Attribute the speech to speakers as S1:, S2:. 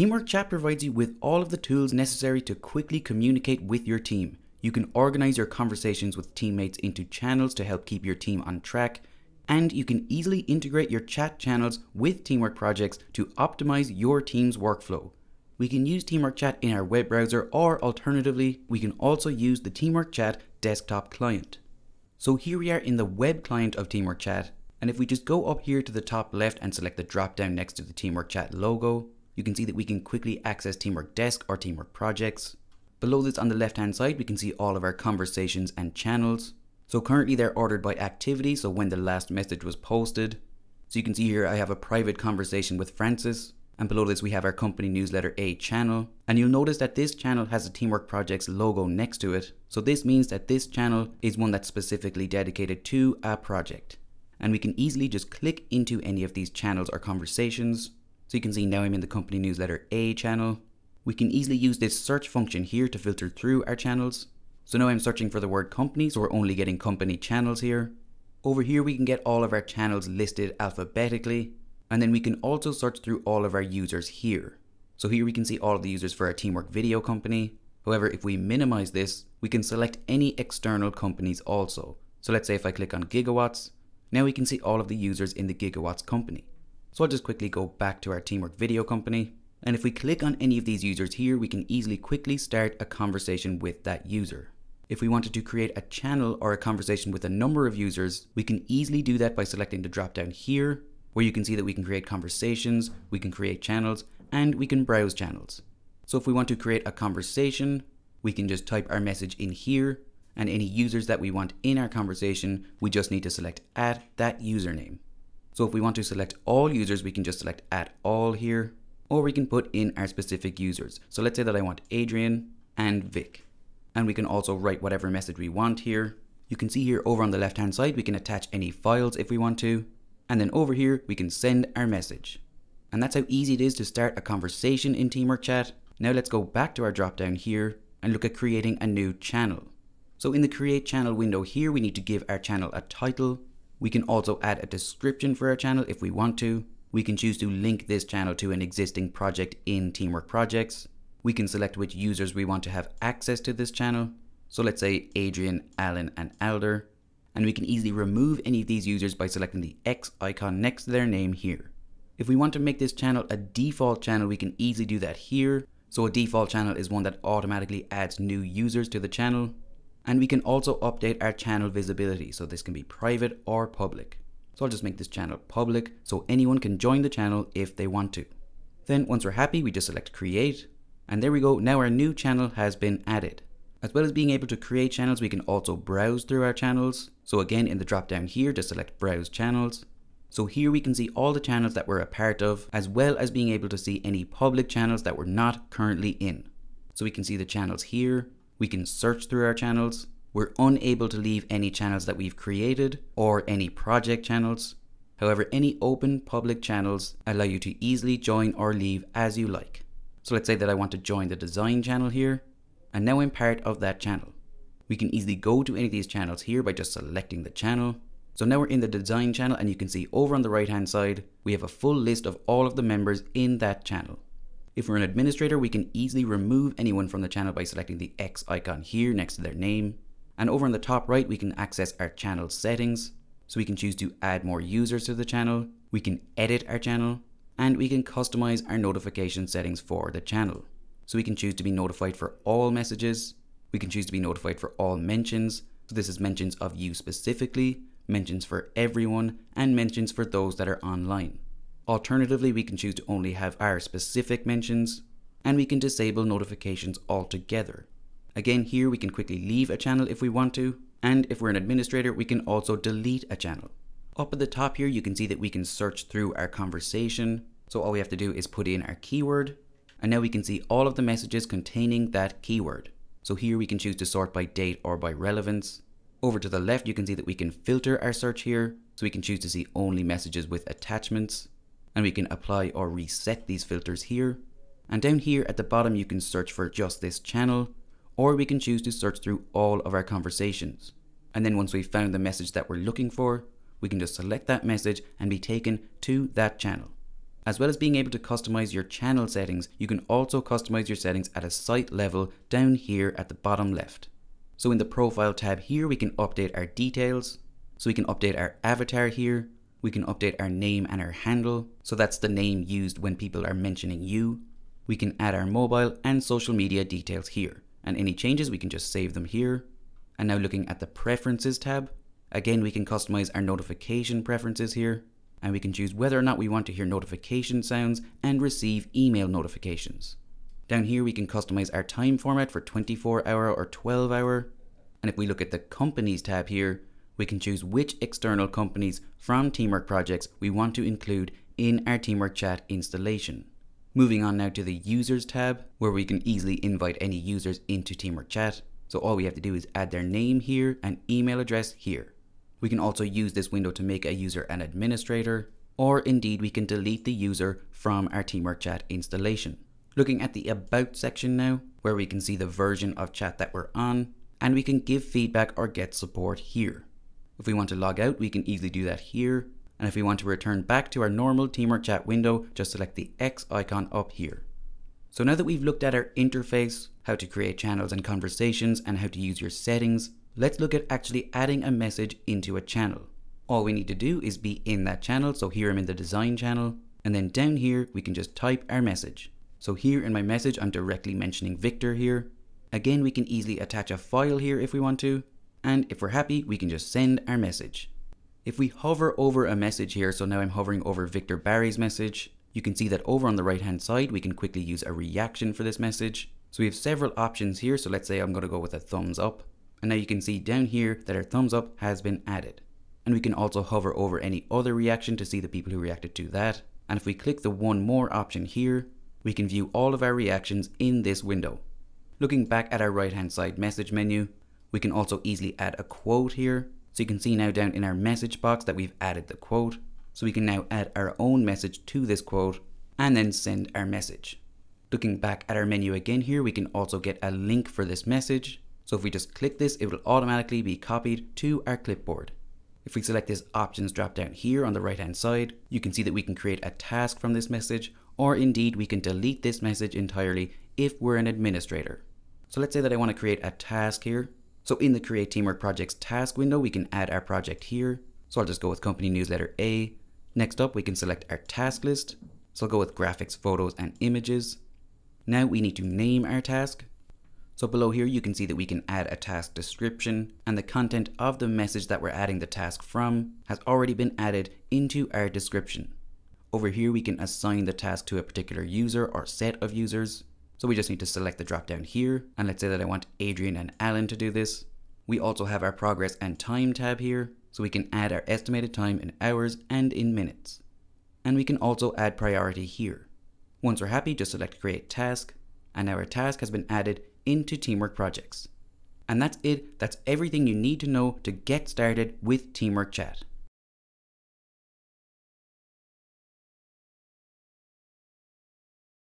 S1: Teamwork Chat provides you with all of the tools necessary to quickly communicate with your team. You can organize your conversations with teammates into channels to help keep your team on track, and you can easily integrate your chat channels with teamwork projects to optimize your team's workflow. We can use Teamwork Chat in our web browser, or alternatively, we can also use the Teamwork Chat desktop client. So here we are in the web client of Teamwork Chat, and if we just go up here to the top left and select the drop down next to the Teamwork Chat logo, you can see that we can quickly access Teamwork Desk or Teamwork Projects. Below this on the left hand side, we can see all of our conversations and channels. So currently they're ordered by activity, so when the last message was posted. So you can see here I have a private conversation with Francis. And below this we have our company newsletter A channel. And you'll notice that this channel has a Teamwork Projects logo next to it. So this means that this channel is one that's specifically dedicated to a project. And we can easily just click into any of these channels or conversations so you can see now I'm in the company newsletter A channel. We can easily use this search function here to filter through our channels. So now I'm searching for the word company, so we're only getting company channels here. Over here we can get all of our channels listed alphabetically. And then we can also search through all of our users here. So here we can see all of the users for our Teamwork Video company. However, if we minimize this, we can select any external companies also. So let's say if I click on Gigawatts, now we can see all of the users in the Gigawatts company. So I'll just quickly go back to our Teamwork Video company. And if we click on any of these users here, we can easily quickly start a conversation with that user. If we wanted to create a channel or a conversation with a number of users, we can easily do that by selecting the drop down here, where you can see that we can create conversations, we can create channels, and we can browse channels. So if we want to create a conversation, we can just type our message in here, and any users that we want in our conversation, we just need to select add that username. So if we want to select all users, we can just select add all here, or we can put in our specific users. So let's say that I want Adrian and Vic. And we can also write whatever message we want here. You can see here over on the left hand side, we can attach any files if we want to. And then over here, we can send our message. And that's how easy it is to start a conversation in Teamwork Chat. Now let's go back to our drop down here and look at creating a new channel. So in the create channel window here, we need to give our channel a title we can also add a description for our channel if we want to. We can choose to link this channel to an existing project in Teamwork Projects. We can select which users we want to have access to this channel. So let's say Adrian, Alan, and Alder. And we can easily remove any of these users by selecting the X icon next to their name here. If we want to make this channel a default channel, we can easily do that here. So a default channel is one that automatically adds new users to the channel. And we can also update our channel visibility. So this can be private or public. So I'll just make this channel public so anyone can join the channel if they want to. Then once we're happy, we just select create. And there we go. Now our new channel has been added. As well as being able to create channels, we can also browse through our channels. So again, in the drop down here, just select browse channels. So here we can see all the channels that we're a part of, as well as being able to see any public channels that we're not currently in. So we can see the channels here, we can search through our channels. We're unable to leave any channels that we've created or any project channels. However, any open public channels allow you to easily join or leave as you like. So let's say that I want to join the design channel here, and now I'm part of that channel. We can easily go to any of these channels here by just selecting the channel. So now we're in the design channel and you can see over on the right hand side, we have a full list of all of the members in that channel. If we're an administrator, we can easily remove anyone from the channel by selecting the X icon here next to their name. And over on the top right, we can access our channel settings. So we can choose to add more users to the channel, we can edit our channel, and we can customize our notification settings for the channel. So we can choose to be notified for all messages, we can choose to be notified for all mentions. So this is mentions of you specifically, mentions for everyone, and mentions for those that are online. Alternatively, we can choose to only have our specific mentions, and we can disable notifications altogether. Again, here we can quickly leave a channel if we want to, and if we're an administrator, we can also delete a channel. Up at the top here, you can see that we can search through our conversation. So all we have to do is put in our keyword, and now we can see all of the messages containing that keyword. So here we can choose to sort by date or by relevance. Over to the left, you can see that we can filter our search here, so we can choose to see only messages with attachments and we can apply or reset these filters here. And down here at the bottom you can search for just this channel or we can choose to search through all of our conversations. And then once we've found the message that we're looking for, we can just select that message and be taken to that channel. As well as being able to customize your channel settings, you can also customize your settings at a site level down here at the bottom left. So in the profile tab here, we can update our details. So we can update our avatar here. We can update our name and our handle. So that's the name used when people are mentioning you. We can add our mobile and social media details here. And any changes, we can just save them here. And now looking at the preferences tab, again, we can customize our notification preferences here and we can choose whether or not we want to hear notification sounds and receive email notifications. Down here we can customize our time format for 24 hour or 12 hour. And if we look at the companies tab here, we can choose which external companies from Teamwork projects we want to include in our Teamwork chat installation. Moving on now to the users tab, where we can easily invite any users into Teamwork chat. So all we have to do is add their name here and email address here. We can also use this window to make a user an administrator, or indeed we can delete the user from our Teamwork Chat installation. Looking at the About section now, where we can see the version of chat that we're on, and we can give feedback or get support here. If we want to log out, we can easily do that here, and if we want to return back to our normal Teamwork Chat window, just select the X icon up here. So now that we've looked at our interface, how to create channels and conversations, and how to use your settings, let's look at actually adding a message into a channel. All we need to do is be in that channel. So here I'm in the design channel. And then down here, we can just type our message. So here in my message, I'm directly mentioning Victor here. Again, we can easily attach a file here if we want to. And if we're happy, we can just send our message. If we hover over a message here, so now I'm hovering over Victor Barry's message, you can see that over on the right hand side, we can quickly use a reaction for this message. So we have several options here. So let's say I'm going to go with a thumbs up. And now you can see down here that our thumbs up has been added. And we can also hover over any other reaction to see the people who reacted to that. And if we click the one more option here, we can view all of our reactions in this window. Looking back at our right hand side message menu, we can also easily add a quote here. So you can see now down in our message box that we've added the quote. So we can now add our own message to this quote and then send our message. Looking back at our menu again here, we can also get a link for this message. So if we just click this, it will automatically be copied to our clipboard. If we select this options drop down here on the right hand side, you can see that we can create a task from this message, or indeed we can delete this message entirely if we're an administrator. So let's say that I want to create a task here. So in the Create Teamwork Projects task window, we can add our project here. So I'll just go with Company Newsletter A. Next up, we can select our task list. So I'll go with Graphics, Photos, and Images. Now we need to name our task. So below here you can see that we can add a task description and the content of the message that we're adding the task from has already been added into our description. Over here we can assign the task to a particular user or set of users. So we just need to select the drop down here and let's say that I want Adrian and Alan to do this. We also have our progress and time tab here so we can add our estimated time in hours and in minutes. And we can also add priority here. Once we're happy, just select create task and our task has been added into teamwork projects. And that's it, that's everything you need to know to get started with Teamwork Chat.